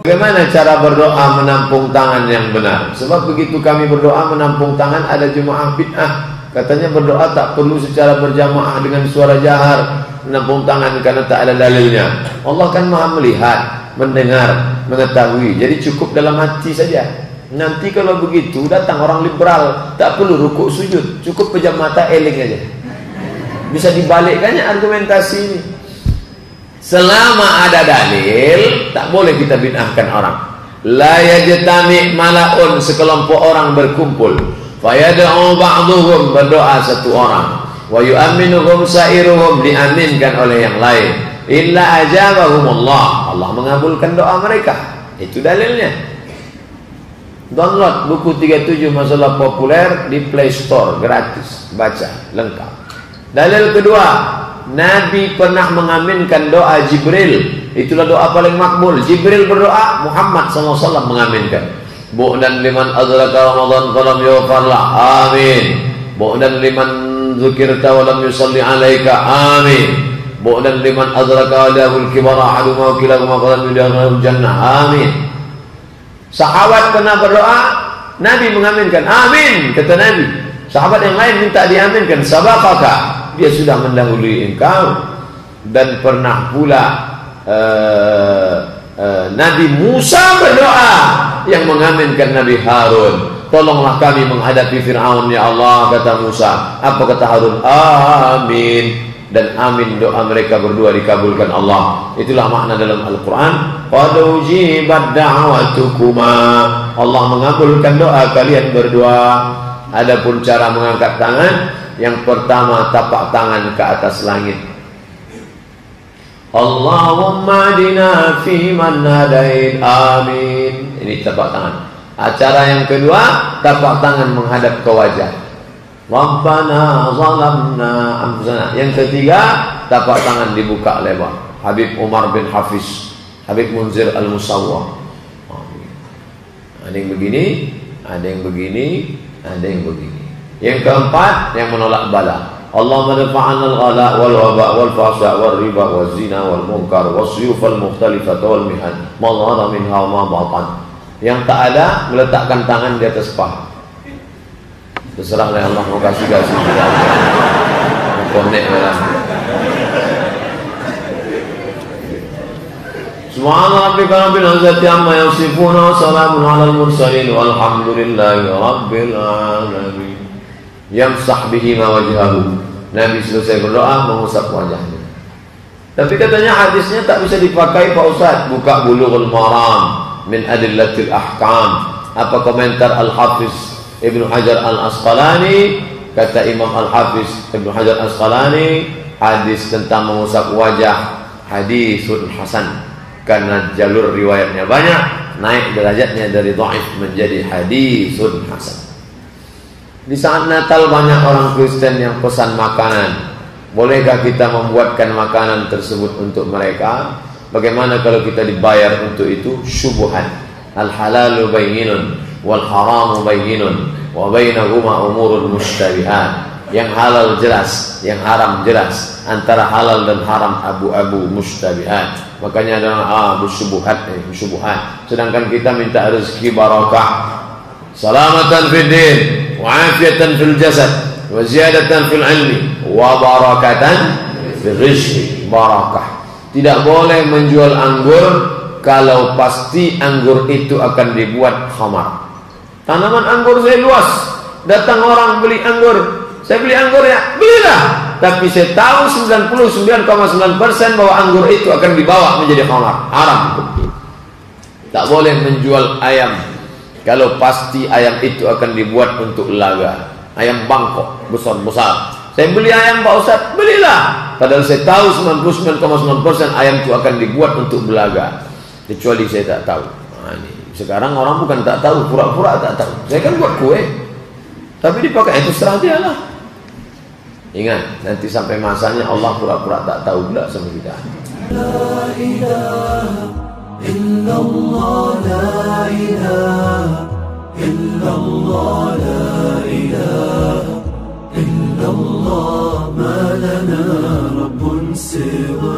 Bagaimana cara berdoa menampung tangan yang benar? Sebab begitu kami berdoa menampung tangan ada jemaah bid'ah. Katanya berdoa tak perlu secara berjamaah dengan suara jahar menampung tangan karena tak ada dalilnya. Allah kan maha melihat, mendengar, mengetahui. Jadi cukup dalam hati saja. Nanti kalau begitu datang orang liberal, tak perlu rukuk sujud, cukup pejam mata eling aja. Bisa dibalikkannya argumentasi ini. Selama ada dalil, tak boleh kita bid'ahkan orang. La yajtami malaun sekelompok orang berkumpul. Fayad'u ba'dhum berdoa satu orang. Wa yu'minuhum sa'iruhum diaminkan oleh yang lain. Illa ajabahumullah. Allah mengabulkan doa mereka. Itu dalilnya. Download buku 37 masalah populer di Play Store gratis. Baca lengkap. Dalil kedua, Nabi pernah mengaminkan doa Jibril. Itulah doa paling makbul. Jibril berdoa, Muhammad SAW mengaminkan. Bu'dan liman adraka Ramadan falam yufarlah. Amin. Bu'dan liman zukirta walam yusalli alaika. Amin. Bu'dan liman adraka adahul kibara ahaduma wa kilahuma falam yudahul jannah. Amin. Sahabat pernah berdoa, Nabi mengaminkan. Amin, kata Nabi. Sahabat yang lain minta diaminkan. Sabakaka dia sudah mendahului engkau dan pernah pula uh, uh, Nabi Musa berdoa yang mengaminkan Nabi Harun. Tolonglah kami menghadapi Fir'aun ya Allah kata Musa. Apa kata Harun? Amin. Dan amin doa mereka berdua dikabulkan Allah. Itulah makna dalam Al-Quran. Allah mengabulkan doa kalian berdua adapun cara mengangkat tangan yang pertama tapak tangan ke atas langit. Allahumma dina fi man hadait. Amin. Ini tapak tangan. Acara yang kedua, tapak tangan menghadap ke wajah. Rabbana zalamna anfusana. Yang ketiga, tapak tangan dibuka lebar. Habib Umar bin Hafiz, Habib Munzir Al-Musawwah. Ada yang begini, ada yang begini, ada yang begini. Yang keempat yang menolak bala. Allah madfa'ana al-ghala wal waba wal fasa wal riba wal zina wal munkar wal suyuf al mukhtalifat wal mihan ma dhara minha ma batan. Yang tak ada meletakkan tangan di atas paha. Terserahlah Allah mau kasih kasih. Konek lah. Izzati amma yasifun wa salamun alal mursalin walhamdulillahi rabbil alamin yamsah bihi ma wajhahu. Nabi selesai berdoa mengusap wajahnya. Tapi katanya hadisnya tak bisa dipakai Pak Ustaz. Buka bulughul maram min adillatil ahkam. Apa komentar Al-Hafiz Ibnu Hajar Al-Asqalani? Kata Imam Al-Hafiz Ibnu Hajar Al-Asqalani, hadis tentang mengusap wajah hadisun hasan. Karena jalur riwayatnya banyak, naik derajatnya dari dhaif menjadi hadisun hasan. Di saat Natal banyak orang Kristen yang pesan makanan. Bolehkah kita membuatkan makanan tersebut untuk mereka? Bagaimana kalau kita dibayar untuk itu? Syubuhan. Al-halalu bayyinun wal haramu bayyinun wa bainahuma umurul mustabihat. Yang halal jelas, yang haram jelas. Antara halal dan haram abu-abu mustabihat. Makanya ada ah musyubuhat eh, musyubuhat Sedangkan kita minta rezeki barakah. Salamatan fid din wa afiatan fil jasad wa ziyadatan fil ilmi wa barakatan fil rizqi barakah. Tidak boleh menjual anggur kalau pasti anggur itu akan dibuat khamar. Tanaman anggur saya luas. Datang orang beli anggur. Saya beli anggur ya, belilah tapi saya tahu 99,9% bahwa anggur itu akan dibawa menjadi khamar haram tak boleh menjual ayam kalau pasti ayam itu akan dibuat untuk laga. Ayam bangkok besar-besar. Saya beli ayam Pak Ustaz, belilah. Padahal saya tahu 99,9% ayam itu akan dibuat untuk belaga. Kecuali saya tak tahu. Nah, ini. Sekarang orang bukan tak tahu, pura-pura tak tahu. Saya kan buat kue. Tapi dipakai itu serah dia lah. Ingat, nanti sampai masanya Allah pura-pura tak tahu pula sama kita. La ilaha illallah la ilaha illallah la ilaha illallah ma lana rabbun siwa